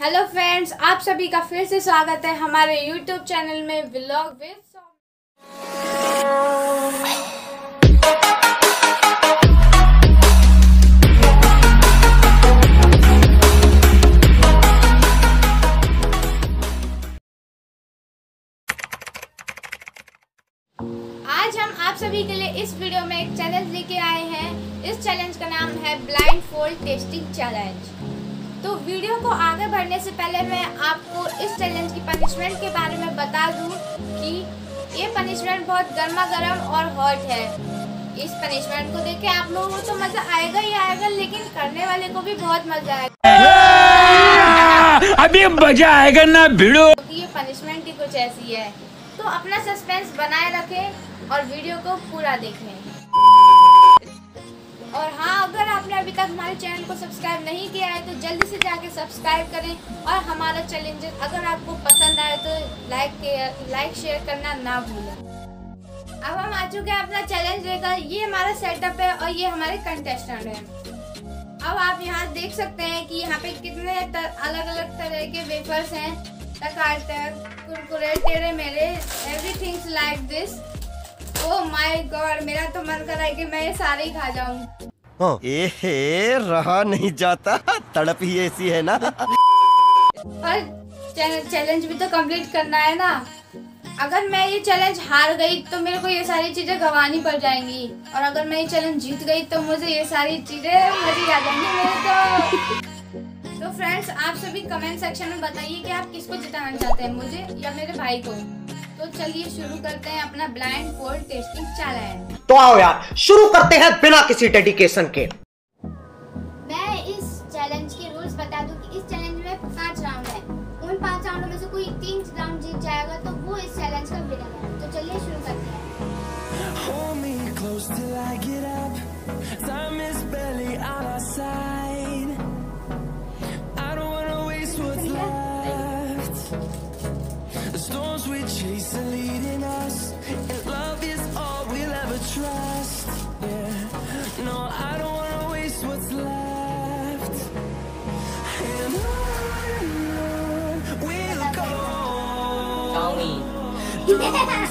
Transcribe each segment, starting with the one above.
Hello friends आप सभी का फिर से स्वागत है हमारे यूट्यूब चैनल में व्लॉग विद आज हम आप सभी के लिए इस वीडियो में एक चैलेंज लेके आए हैं। इस चैलेंज का नाम है ब्लाइंड फोल्ड टेस्टिंग चैलेंज तो वीडियो को आगे बढ़ने से पहले मैं आपको इस चैलेंज की पनिशमेंट के बारे में बता दूँ कि ये पनिशमेंट बहुत गर्मा गर्म और हॉट है। इस पनिशमेंट को देख के आप लोगों को तो मज़ा आएगा ही आएगा लेकिन करने वाले को भी बहुत मज़ा आएगा। अभी मज़ा आएगा ना भिड़ो। क्योंकि ये पनिशमेंट ही कुछ ऐसी है। तो अपना सस्पेंस बनाए रखें और वीडियो को पूरा देखें। तक हमारे चैनल को सब्सक्राइब नहीं किया है तो जल्दी से जाके सब्सक्राइब करें और हमारा चैलेंज अगर आपको पसंद आए तो लाइक लाइक शेयर करना ना भूलें। अब हम आ चुके हैं अपना चैलेंज लेकर। ये हमारा सेटअप है और ये हमारे कंटेस्टेंट हैं। अब आप यहाँ देख सकते हैं कि यहाँ पे कितने अलग अलग तरह के वेफर्स हैं। टकाटर कुरकुरे टेढ़े मेरे everythings like this oh my God मेरा तो मन कर रहा है कि मैं ये सारे ही खा जाऊँ। एहे रहा नहीं जाता। तड़प ही ऐसी है ना। और चैलेंज भी तो कंप्लीट करना है ना। अगर मैं ये चैलेंज हार गई तो मेरे को ये सारी चीज़ें गंवानी पड़ जाएँगी। और अगर मैं ये चैलेंज जीत गई तो मुझे ये सारी चीज़ें मजी आ जाएँगी मेरे तो। तो फ्रेंड्स आप सभी कमेंट सेक्शन में बताइए कि आप किसको जिताना चाहते हैं मुझे या मेरे भाई को? चलिए शुरू करते हैं अपना ब्लाइंड फोल्ड टेस्टिंग चैलेंज तो आओ यार शुरू करते हैं बिना किसी डेडिकेशन के मैं इस चैलेंज के रूल्स बता दूँ कि इस चैलेंज में पाँच राउंड है उन पाँच राउंडों में से कोई तीन राउंड जीत जाएगा तो वो इस चैलेंज का विनर है तो चलिए शुरू करते हैं Hold me close till I get up. Time is barely on our side. I don't wanna waste what's left. The storms we chase な。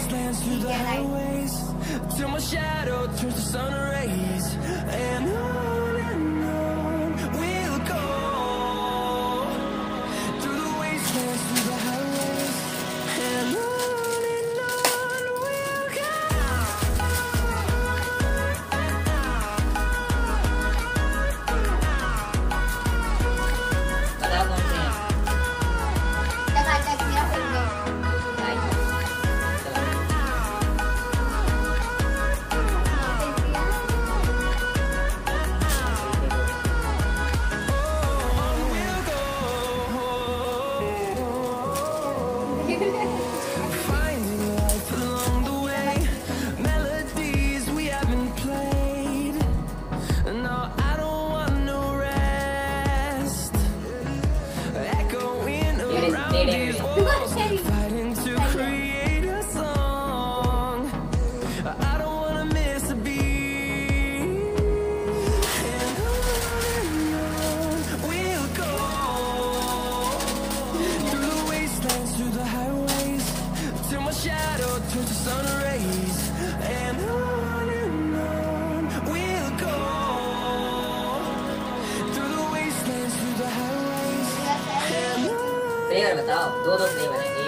बताओ दो दो नहीं है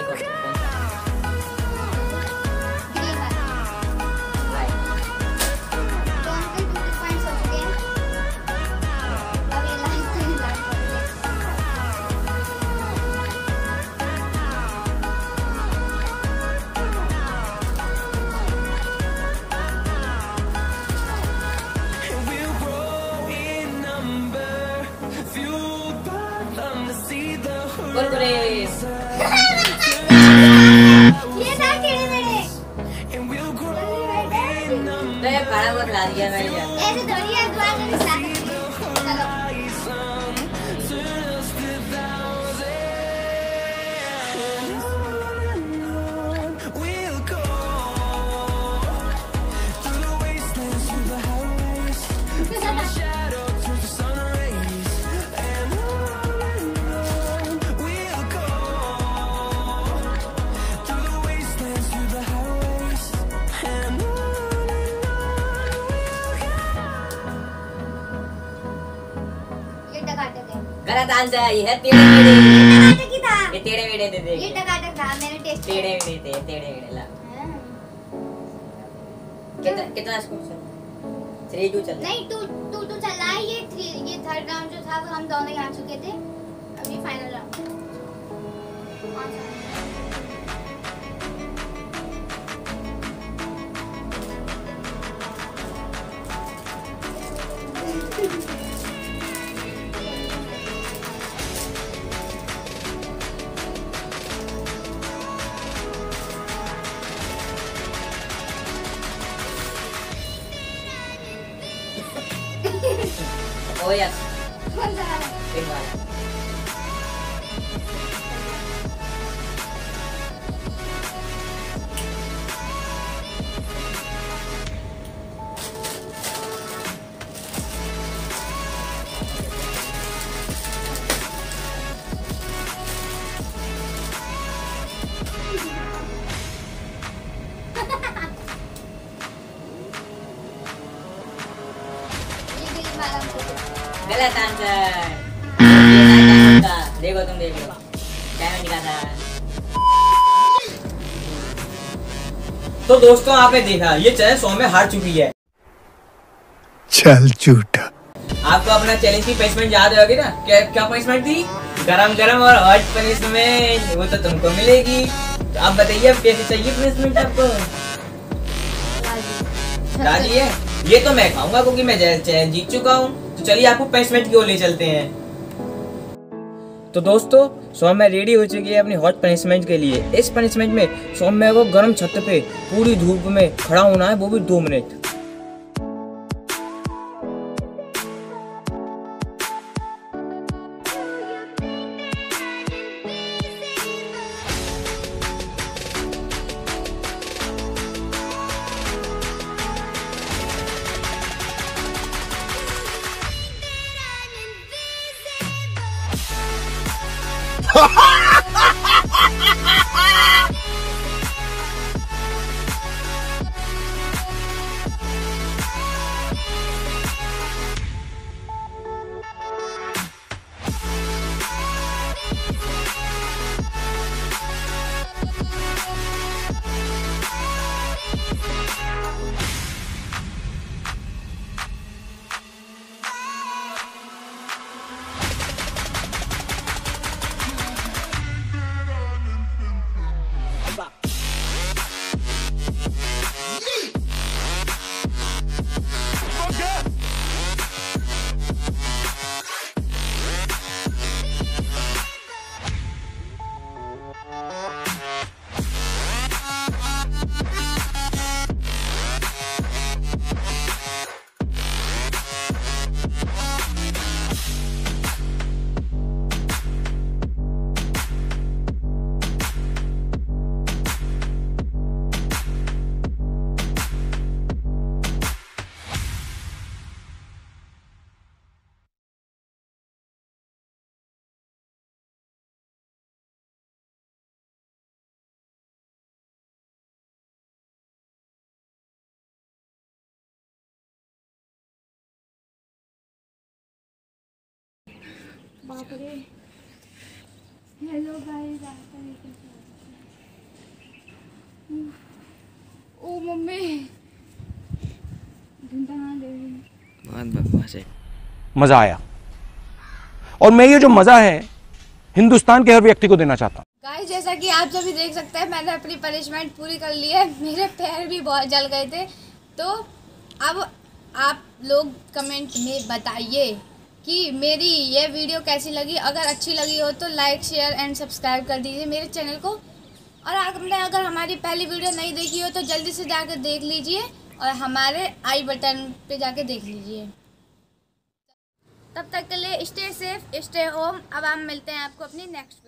खाना बहुत गलत आंसर ये है टेढ़े मेढ़े टकाटक ही था? ये टेढ़े मेढ़े दे दे। ये टकाटक था मैंने टेस्ट टेढ़े मेढ़े थे टेढ़े मेढ़े ला। हाँ। कितना कितना स्कोर चल थ्री टू चल नहीं टू टू टू चला है ये थ्री ये थर्ड राउंड जो था वो हम दोनों ही आ चुके थे। おや。गलत आंसर देखो तुम देखो डायमंड का था तो दोस्तों आपने देखा ये चैलेंज सौ में हार चुकी है। चल झूठा। आपको अपना चैलेंज की पनिशमेंट याद होगी ना? क्या क्या पनिशमेंट थी? गरम गरम और हॉट पनिशमेंट वो तो तुमको मिलेगी। तो आप बताइए कैसे चाहिए पनिशमेंट आपको? दादी है? ये तो मैं खाऊँगा क्योंकि मैं चैलेंज जीत चुका हूँ। तो चलिए आपको पनिशमेंट की ओर ले चलते हैं। तो दोस्तों, सौम्य रेडी हो चुकी है अपनी हॉट पनिशमेंट के लिए। इस पनिशमेंट में सौम्य को गर्म छत पे पूरी धूप में खड़ा होना है, वो भी दो मिनट बाप रे। हेलो गाइस ओ मम्मी बहुत बकवास है। मज़ा आया। और मैं ये जो मज़ा है हिंदुस्तान के हर व्यक्ति को देना चाहता हूँ। गाइस जैसा कि आप सभी देख सकते हैं मैंने अपनी पनिशमेंट पूरी कर ली है। मेरे पैर भी बहुत जल गए थे। तो अब आप लोग कमेंट में बताइए। कि मेरी ये वीडियो कैसी लगी? अगर अच्छी लगी हो तो लाइक शेयर एंड सब्सक्राइब कर दीजिए मेरे चैनल को। और आपने अगर हमारी पहली वीडियो नहीं देखी हो तो जल्दी से जाकर देख लीजिए और हमारे आई बटन पे जाके देख लीजिए। तब तक के लिए स्टे सेफ़ स्टे होम अब हम मिलते हैं आपको अपनी नेक्स्ट